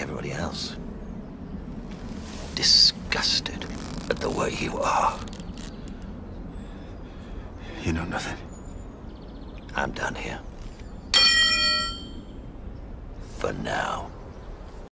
everybody else. Disgusted at the way you are. You know nothing. I'm done here. For now.